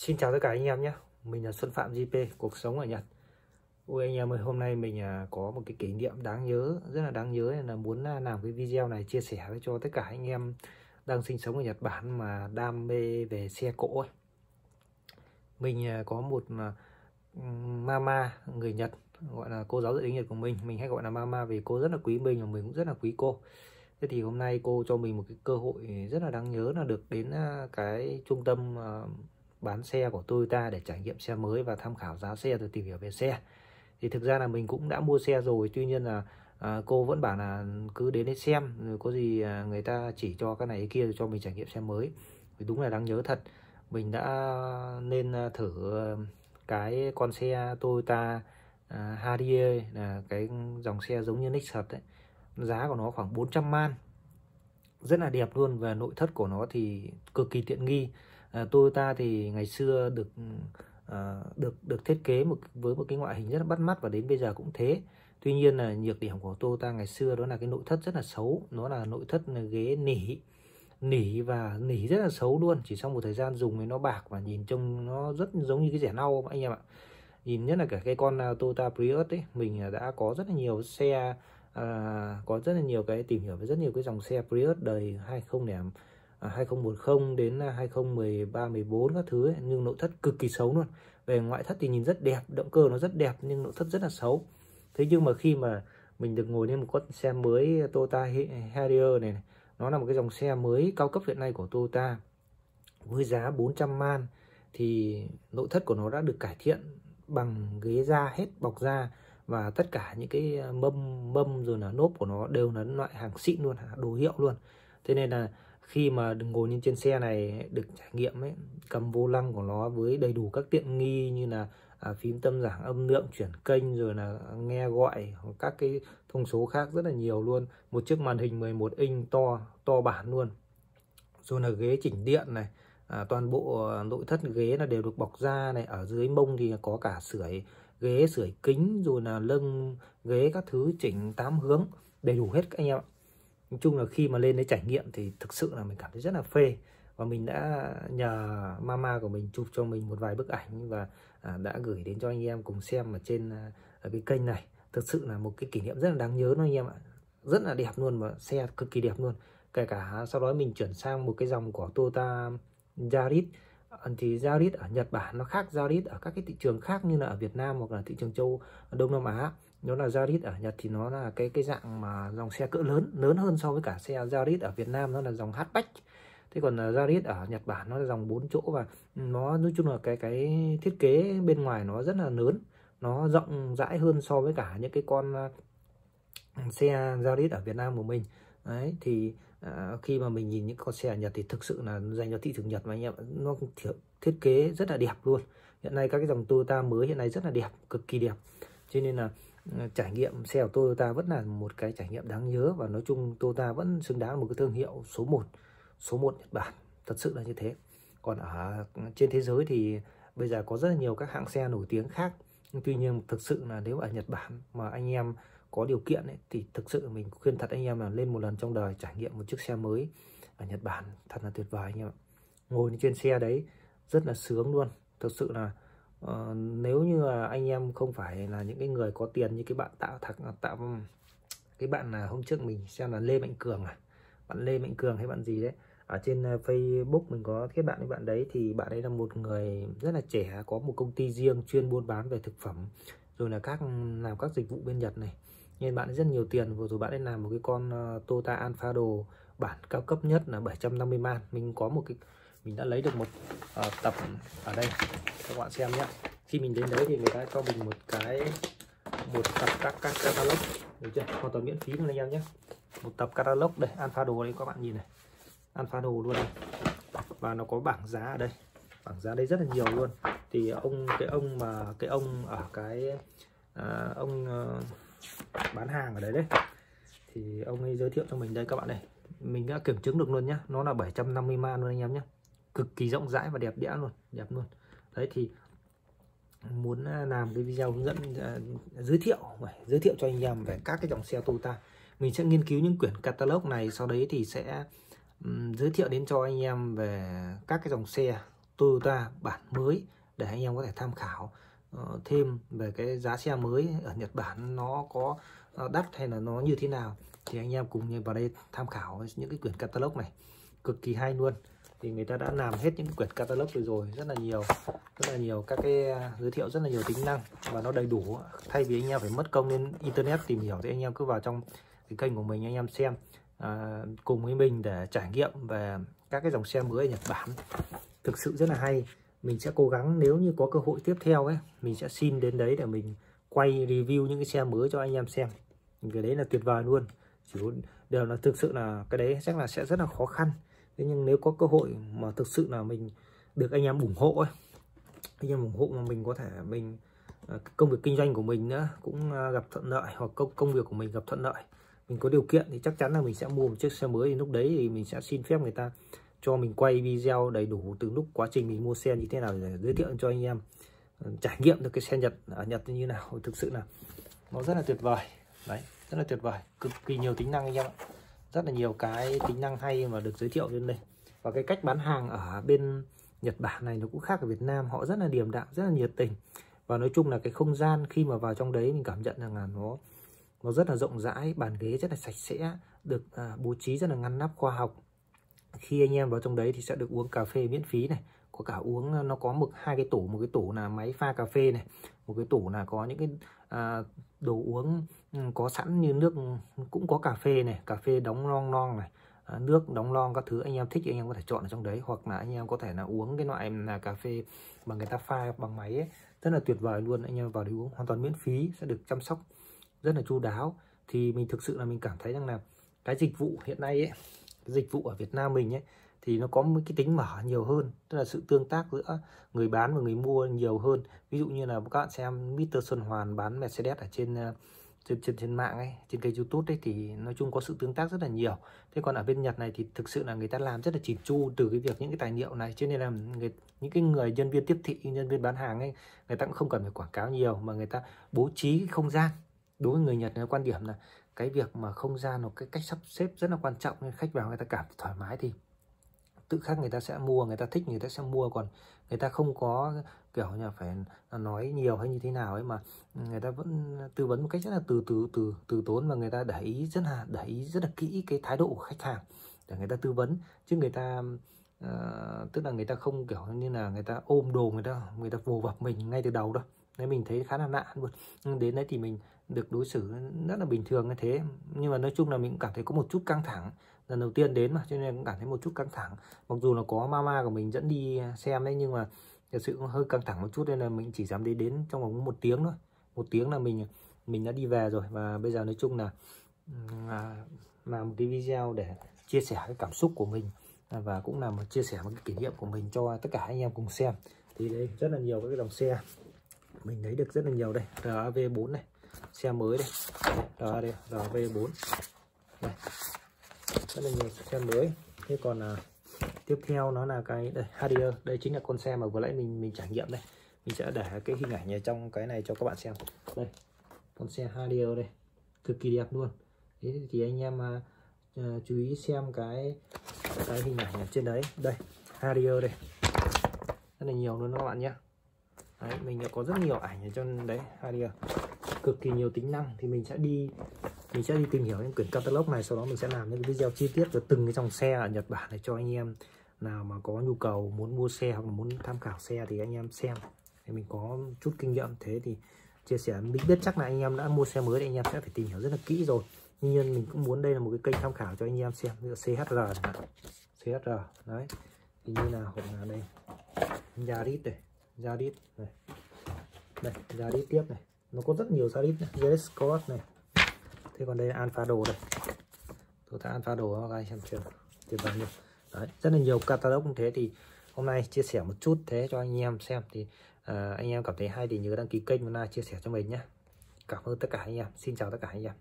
Xin chào tất cả anh em nhé. Mình là Xuân Phạm JP Cuộc sống ở Nhật. Ôi anh em ơi, hôm nay mình à, có một cái kỷ niệm đáng nhớ, Rất là đáng nhớ là muốn à, làm cái video này chia sẻ với cho tất cả anh em Đang sinh sống ở Nhật Bản mà đam mê về xe cộ ấy. Mình à, có một mama người Nhật, Gọi là cô giáo dạy tiếng Nhật của mình. Mình hay gọi là mama vì cô rất là quý mình và mình cũng rất là quý cô. Thế thì hôm nay cô cho mình một cái cơ hội rất là đáng nhớ là được đến cái trung tâm bán xe của Toyota để trải nghiệm xe mới và tham khảo giá xe rồi tìm hiểu về xe. Thì thực ra là mình cũng đã mua xe rồi tuy nhiên là à, cô vẫn bảo là cứ đến đấy xem rồi có gì à, người ta chỉ cho cái này cái kia cho mình trải nghiệm xe mới. Thì đúng là đáng nhớ thật mình đã nên à, thử à, cái con xe Toyota à, Harrier là cái dòng xe giống như Nexus đấy giá của nó khoảng 400 man. Rất là đẹp luôn và nội thất của nó thì cực kỳ tiện nghi. Ờ, à, Toyota thì ngày xưa được à, được được thiết kế một với một cái ngoại hình rất là bắt mắt và đến bây giờ cũng thế. Tuy nhiên là nhược điểm của Toyota ngày xưa đó là cái nội thất rất là xấu nó là nội thất là ghế nỉ nỉ và nỉ rất là xấu luôn. Chỉ sau một thời gian dùng thì nó bạc và nhìn trông nó rất giống như cái rẻ nâu, anh em ạ. Nhìn nhất là cả cái con à, Toyota Prius ấy mình đã có rất là nhiều xe à, có rất là nhiều cái tìm hiểu về rất nhiều cái dòng xe Prius đời 20 À, 2010 đến à, 2013 14 các thứ ấy, nhưng nội thất cực kỳ xấu luôn. Về ngoại thất thì nhìn rất đẹp động cơ nó rất đẹp nhưng nội thất rất là xấu. Thế nhưng mà khi mà mình được ngồi lên một con xe mới Toyota Harrier này, này nó là một cái dòng xe mới cao cấp hiện nay của Toyota với giá 400 man thì nội thất của nó đã được cải thiện bằng ghế da hết bọc da và tất cả những cái à, mâm mâm rồi là nốp của nó đều là loại hàng xịn luôn đồ hiệu luôn. Thế nên là khi mà ngồi lên trên xe này được trải nghiệm ấy cầm vô lăng của nó với đầy đủ các tiện nghi như là à, phím tâm giảm âm lượng chuyển kênh rồi là nghe gọi các cái thông số khác rất là nhiều luôn. Một chiếc màn hình 11 inch to to bản luôn. Rồi là ghế chỉnh điện này à, toàn bộ à, nội thất ghế là đều được bọc da này. Ở dưới mông thì có cả sưởi ghế sưởi kính rồi là lưng ghế các thứ chỉnh tám hướng đầy đủ hết các anh em ạ nói chung là khi mà lên đấy trải nghiệm thì thực sự là mình cảm thấy rất là phê. Và mình đã nhờ mama của mình chụp cho mình một vài bức ảnh và à, đã gửi đến cho anh em cùng xem ở trên à, ở cái kênh này. Thực sự là một cái kỷ niệm rất là đáng nhớ đó anh em ạ. Rất là đẹp luôn và xe cực kỳ đẹp luôn. Kể cả sau đó mình chuyển sang một cái dòng của Toyota Yaris. Thì Yaris ở Nhật Bản nó khác Yaris ở các cái thị trường khác như là ở Việt Nam hoặc là thị trường châu Đông Nam Á nó là Yaris ở Nhật thì nó là cái cái dạng mà dòng xe cỡ lớn lớn hơn so với cả xe Yaris ở Việt Nam nó là dòng hatchback. Thế còn ờ, Yaris ở Nhật Bản nó là dòng 4 chỗ và nó nói chung là cái cái thiết kế bên ngoài nó rất là lớn. Nó rộng rãi hơn so với cả những cái con ờ, xe Yaris ở Việt Nam của mình. Đấy thì à, khi mà mình nhìn những con xe ở Nhật thì thực sự là dành cho thị trường Nhật mà anh em nó thiết kế rất là đẹp luôn. Hiện nay các cái dòng Toyota mới hiện nay rất là đẹp cực kỳ đẹp. Cho nên là Ờ, trải nghiệm xe của Toyota vẫn là một cái trải nghiệm đáng nhớ và nói chung Toyota vẫn xứng đáng một cái thương hiệu số 1 số 1 Nhật Bản. Thật sự là như thế. Còn ở trên thế giới thì bây giờ có rất là nhiều các hãng xe nổi tiếng khác. Nhưng tuy nhiên thực sự là nếu ở Nhật Bản mà anh em có điều kiện ấy, thì thực sự mình khuyên thật anh em là lên một lần trong đời trải nghiệm một chiếc xe mới ở Nhật Bản. Thật là tuyệt vời anh em ạ. Ngồi trên xe đấy rất là sướng luôn. Thực sự là uh, nếu như là anh em không phải là những cái người có tiền như cái bạn tạo thật à, tạo ừ, cái bạn là hôm trước mình xem là Lê Mạnh Cường à? Bạn Lê Mạnh Cường hay bạn gì đấy? Ở trên à, Facebook mình có kết bạn với bạn đấy thì bạn ấy là một người rất là trẻ có một công ty riêng chuyên buôn bán về thực phẩm rồi là các làm các dịch vụ bên Nhật này. Nên bạn ấy rất nhiều tiền vừa rồi bạn ấy làm một cái con à, Toyota Alphado bản cao cấp nhất là 750 man. Mình có một cái mình đã lấy được một uh, tập ở đây. Các bạn xem nhé. Khi mình đến đấy thì người ta cho mình một cái một tập các các catalog. Được chưa? Hoàn toàn miễn phí luôn anh em nhé. Một tập catalog đây alpha đồ đây các bạn nhìn này. Alpha đồ luôn đây và nó có bảng giá ở đây. Bảng giá đây rất là nhiều luôn. Thì ông cái ông mà cái ông ở cái à, ông uh, bán hàng ở đấy đấy. Thì ông ấy giới thiệu cho mình đây các bạn này. Mình đã kiểm chứng được luôn nhá. Nó là 750 man luôn anh em nhé cực kỳ rộng rãi và đẹp đẽ luôn đẹp luôn. Đấy thì muốn à, làm cái video hướng dẫn uh, giới thiệu giới thiệu cho anh em về các cái dòng xe Toyota. Mình sẽ nghiên cứu những quyển catalog này sau đấy thì sẽ um, giới thiệu đến cho anh em về các cái dòng xe Toyota bản mới để anh em có thể tham khảo. Uh, thêm về cái giá xe mới ở Nhật Bản nó có uh, đắt hay là nó như thế nào thì anh em cùng vào đây tham khảo những cái quyển catalog này. Cực kỳ hay luôn thì người ta đã làm hết những quyển catalog rồi rồi rất là nhiều rất là nhiều các cái à, giới thiệu rất là nhiều tính năng và nó đầy đủ. Thay vì anh em phải mất công lên internet tìm hiểu thì anh em cứ vào trong cái kênh của mình anh em xem à, cùng với mình để trải nghiệm về các cái dòng xe mới ở Nhật Bản. Thực sự rất là hay. Mình sẽ cố gắng nếu như có cơ hội tiếp theo ấy mình sẽ xin đến đấy để mình quay review những cái xe mới cho anh em xem. Cái đấy là tuyệt vời luôn. Chỉ đều là thực sự là cái đấy chắc là sẽ rất là khó khăn thế nhưng nếu có cơ hội mà thực sự là mình được anh em ủng hộ ấy, anh em ủng hộ mà mình có thể mình à, công việc kinh doanh của mình nữa, cũng à, gặp thuận lợi hoặc công công việc của mình gặp thuận lợi, mình có điều kiện thì chắc chắn là mình sẽ mua một chiếc xe mới. Thì lúc đấy thì mình sẽ xin phép người ta cho mình quay video đầy đủ từ lúc quá trình mình mua xe như thế nào để giới thiệu cho anh em à, trải nghiệm được cái xe Nhật ở Nhật như thế nào. Thực sự là nó rất là tuyệt vời. Đấy, rất là tuyệt vời. Cực kỳ nhiều tính năng anh em ạ rất là nhiều cái tính năng hay mà được giới thiệu lên đây. Và cái cách bán hàng ở bên Nhật Bản này nó cũng khác ở Việt Nam họ rất là điềm đạm rất là nhiệt tình. Và nói chung là cái không gian khi mà vào trong đấy mình cảm nhận rằng là nó nó rất là rộng rãi bàn ghế rất là sạch sẽ được à, bố trí rất là ngăn nắp khoa học. Khi anh em vào trong đấy thì sẽ được uống cà phê miễn phí này có cả uống à, nó có một hai cái tủ một cái tủ là máy pha cà phê này một cái tủ là có những cái à, đồ uống Ừ, có sẵn như nước ừ, cũng có cà phê này, cà phê đóng non non này à, nước đóng lon các thứ, anh em thích thì anh em có thể chọn ở trong đấy, hoặc là anh em có thể là uống cái loại là cà phê mà người ta pha bằng máy ấy, rất là tuyệt vời luôn, anh em vào đấy uống hoàn toàn miễn phí, sẽ được chăm sóc rất là chu đáo thì mình thực sự là mình cảm thấy rằng là cái dịch vụ hiện nay ấy, cái dịch vụ ở Việt Nam mình ấy, thì nó có một cái tính mở nhiều hơn, tức là sự tương tác giữa người bán và người mua nhiều hơn ví dụ như là các bạn xem Mr. Xuân Hoàn bán Mercedes ở trên à, trên trên trên mạng ấy trên kênh YouTube ấy thì nói chung có sự tương tác rất là nhiều. Thế còn ở bên Nhật này thì thực sự là người ta làm rất là chỉn chu từ cái việc những cái tài liệu này cho nên là người, những cái người nhân viên tiếp thị nhân viên bán hàng ấy người ta cũng không cần phải quảng cáo nhiều mà người ta bố trí không gian. Đối với người Nhật là quan điểm là cái việc mà không gian hoặc cái cách sắp xếp rất là quan trọng nên khách vào người ta cảm thoải mái thì tự khắc người ta sẽ mua người ta thích người ta sẽ mua. Còn người ta không có kiểu như phải nói nhiều hay như thế nào ấy mà ừ, người ta vẫn tư vấn một cách rất là từ từ từ từ tốn và người ta để ý rất là để ý rất là kỹ cái thái độ của khách hàng để người ta tư vấn. Chứ người ta uh, tức là người ta không kiểu như là người ta ôm đồ người ta người ta vồ vập mình ngay từ đầu đâu. Nên mình thấy khá là lạ luôn. Nhưng đến đấy thì mình được đối xử rất là bình thường như thế. Nhưng mà nói chung là mình cũng cảm thấy có một chút căng thẳng. Lần đầu tiên đến mà cho nên cũng cảm thấy một chút căng thẳng. Mặc dù là có mama của mình dẫn đi xem đấy nhưng mà thật sự cũng hơi căng thẳng một chút nên là mình chỉ dám đi đến trong vòng một tiếng thôi. Một tiếng là mình mình đã đi về rồi và bây giờ nói chung là à, làm một cái video để chia sẻ cái cảm xúc của mình à, và cũng là một chia sẻ một cái kỷ niệm của mình cho tất cả anh em cùng xem. Thì đây rất là nhiều các cái dòng xe. Mình thấy được rất là nhiều đây. RAV4 này xe mới đây. Đó đây RAV4 đây. Rất là nhiều xe mới. Thế còn là tiếp theo nó là cái đây Harrier. Đây chính là con xe mà vừa nãy mình mình trải nghiệm đây. Mình sẽ để cái hình ảnh này trong cái này cho các bạn xem. Đây con xe Harrier đây. Cực kỳ đẹp luôn. Thế thì anh em uh, chú ý xem cái cái hình ảnh ở trên đấy. Đây Harrier đây. Rất là nhiều luôn các bạn nhé. Đấy, mình đã có rất nhiều ảnh ở trong đấy Harrier. Cực kỳ nhiều tính năng thì mình sẽ đi mình sẽ đi tìm hiểu những quyển catalog này sau đó mình sẽ làm những video chi tiết về từng cái dòng xe ở Nhật Bản này cho anh em nào mà có nhu cầu muốn mua xe hoặc là muốn tham khảo xe thì anh em xem. Thì mình có chút kinh nghiệm. Thế thì chia sẻ mình biết chắc là anh em đã mua xe mới thì anh em sẽ phải tìm hiểu rất là kỹ rồi. Nhưng nhiên mình cũng muốn đây là một cái kênh tham khảo cho anh em xem. Như CHR này CHR đấy. Thì như là hoặc là đây? Yaris này. Yaris này. Đây Yaris tiếp này. Nó có rất nhiều Yaris Yaris Cross này. Thế còn đây là Alpha đồ đây. Tôi ta Alpha đồ các anh xem chưa? Tuyệt vời luôn đấy rất là nhiều catalog như thế. Thì hôm nay chia sẻ một chút thế cho anh em xem. Thì uh, anh em cảm thấy hay thì nhớ đăng ký kênh và chia sẻ cho mình nhé. Cảm ơn tất cả anh em. Xin chào tất cả anh em.